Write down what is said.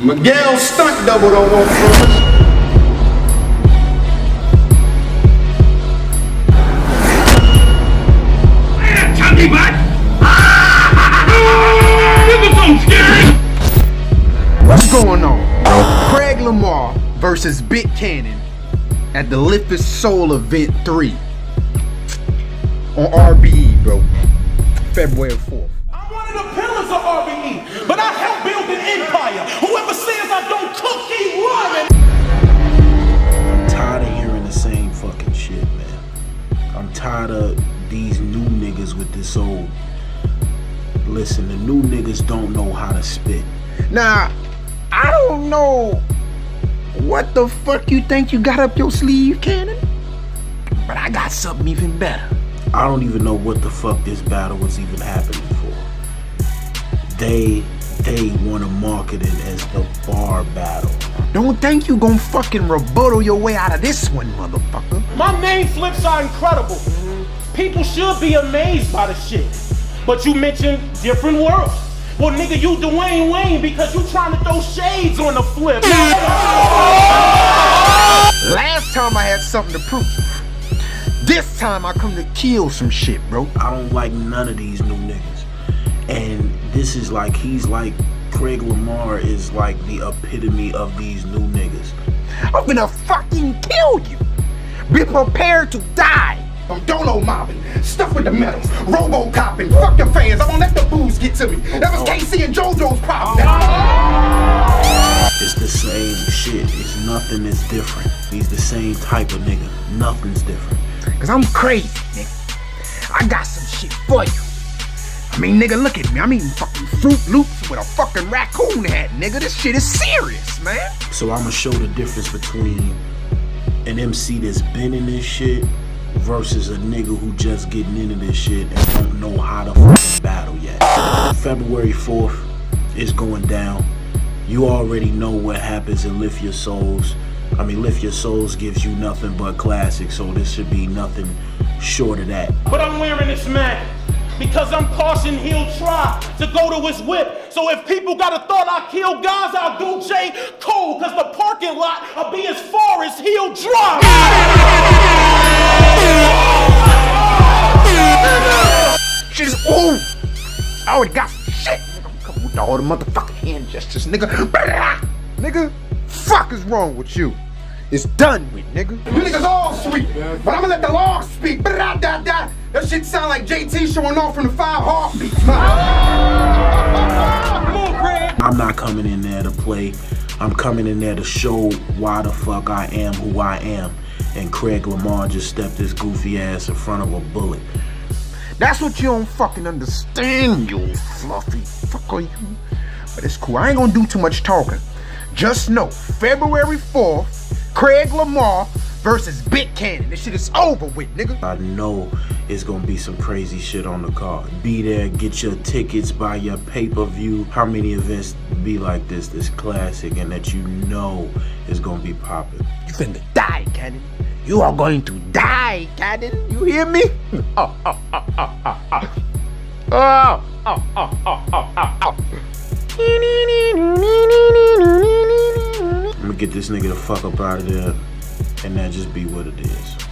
Miguel stunt double don't want from Chunky butt! This is so scary! What's going on? Craig Lamar versus Big Kannon at the Lift Soul Event 3 on RBE, bro. February 4th. I'm one of the pillars of RBE, but I help build an empire. Whoever says I don't cook, keep running. I'm tired of hearing the same fucking shit, man. I'm tired of these new niggas with this old. Listen, the new niggas don't know how to spit. Now, I don't know what the fuck you think you got up your sleeve, Kannon, but I got something even better. I don't even know what the fuck this battle was even happening for. They they wanna market it as the bar battle. Don't think you gon' fucking rebuttal your way out of this one, motherfucker. My main flips are incredible. People should be amazed by the shit. But you mentioned different worlds. Well, nigga, you Dwayne Wayne because you trying to throw shades on the flip. Last time I had something to prove. This time I come to kill some shit, bro. I don't like none of these new niggas. And this is like he's like Craig Lamar is like the epitome of these new niggas. I'm gonna fucking kill you. Be prepared to die. I'm dono mobbing, stuff with the metals, robo copping, fuck your fans. I won't let the booze get to me. That was K-Ci and JoJo's problem. It's the same shit. It's nothing is different. He's the same type of nigga. Nothing's different. Cause I'm crazy, nigga. I got some shit for you. I mean, nigga, look at me. I'm eating fucking Fruit Loops with a fucking raccoon hat, nigga. This shit is serious, man. So I'ma show the difference between an MC that's been in this shit versus a nigga who just getting into this shit and don't know how to fucking battle yet. February 4th is going down. You already know what happens in Lift Your Souls. I mean, Lift Your Souls gives you nothing but classics, so this should be nothing short of that. But I'm wearing this mag because I'm caution he'll try to go to his whip. So if people got a thought I kill guys, I'll do J. Cole, cause the parking lot will be as far as he'll drive. Shit is ooh. I already got shit. Nigga, with all the motherfucking hand gestures, nigga. Nigga, fuck is wrong with you? It's done with, nigga. You niggas all sweet, but I'ma let the law speak. Da, da, da. That shit sound like JT showing off from the five heartbeats. I'm not coming in there to play. I'm coming in there to show why the fuck I am who I am. And Craig Lamar just stepped his goofy ass in front of a bullet. That's what you don't fucking understand, you fluffy fuck are you. But it's cool. I ain't gonna do too much talking. Just know, February 4th, Craig Lamar versus Big Kannon. This shit is over with, nigga. I know it's gonna be some crazy shit on the card. Be there, get your tickets, buy your pay-per-view. How many events be like this, this classic, and that you know is gonna be popping? You finna die, Kannon. You are going to die, Cannon. You hear me? Oh, oh, oh, oh, oh, oh. Oh, oh, oh, oh, oh, oh, oh. I'm gonna get this nigga the fuck up out of there, and that just be what it is.